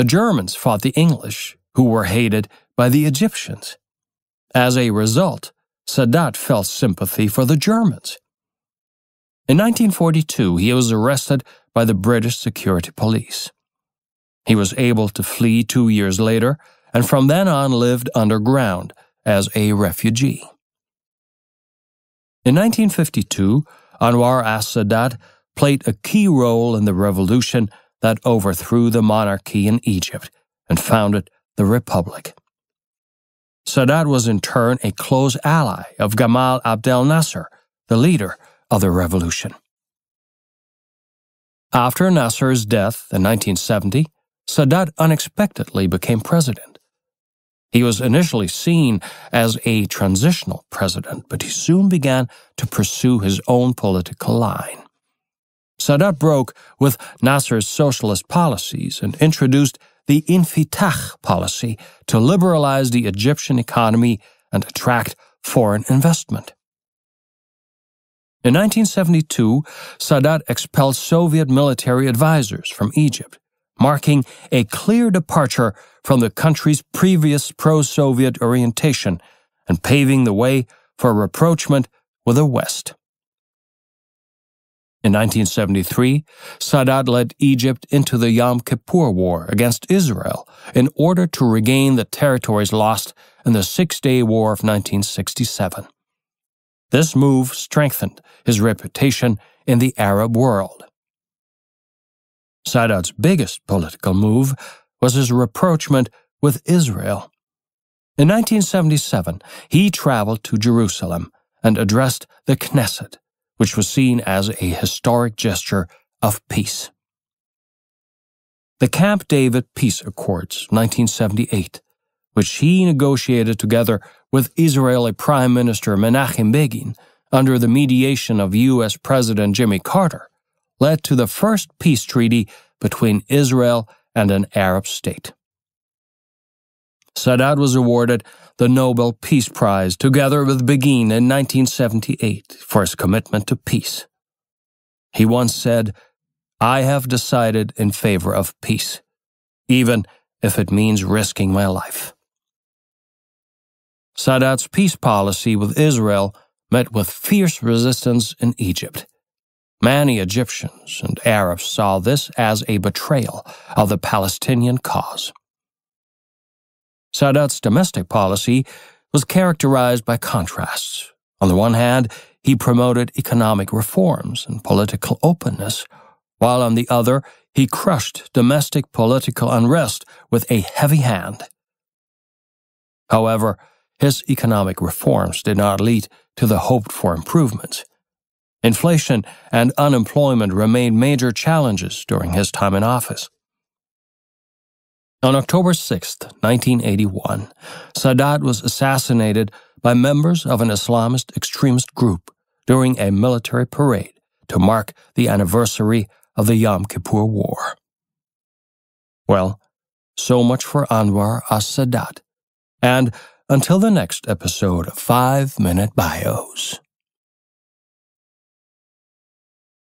the Germans fought the English, who were hated by the Egyptians. As a result, Sadat felt sympathy for the Germans. In 1942, he was arrested by the British security police. He was able to flee two years later and from then on lived underground as a refugee. In 1952, Anwar As-Sadat played a key role in the revolution that overthrew the monarchy in Egypt and founded the Republic. Sadat was in turn a close ally of Gamal Abdel Nasser, the leader of the revolution. After Nasser's death in 1970, Sadat unexpectedly became president. He was initially seen as a transitional president, but he soon began to pursue his own political line. Sadat broke with Nasser's socialist policies and introduced the Infitah policy to liberalize the Egyptian economy and attract foreign investment. In 1972, Sadat expelled Soviet military advisors from Egypt marking a clear departure from the country's previous pro Soviet orientation and paving the way for rapprochement with the West. In 1973, Sadat led Egypt into the Yom Kippur War against Israel in order to regain the territories lost in the Six Day War of 1967. This move strengthened his reputation in the Arab world. Sadat's biggest political move was his rapprochement with Israel. In 1977, he traveled to Jerusalem and addressed the Knesset, which was seen as a historic gesture of peace. The Camp David Peace Accords, 1978, which he negotiated together with Israeli Prime Minister Menachem Begin under the mediation of U.S. President Jimmy Carter, led to the first peace treaty between Israel and an Arab state. Sadat was awarded the Nobel Peace Prize together with Begin in 1978 for his commitment to peace. He once said, I have decided in favor of peace, even if it means risking my life. Sadat's peace policy with Israel met with fierce resistance in Egypt. Many Egyptians and Arabs saw this as a betrayal of the Palestinian cause. Sadat's domestic policy was characterized by contrasts. On the one hand, he promoted economic reforms and political openness, while on the other, he crushed domestic political unrest with a heavy hand. However, his economic reforms did not lead to the hoped for improvements. Inflation and unemployment remained major challenges during his time in office. On October 6, 1981, Sadat was assassinated by members of an Islamist extremist group during a military parade to mark the anniversary of the Yom Kippur War. Well, so much for Anwar As-Sadat. And until the next episode of 5 Minute Bios.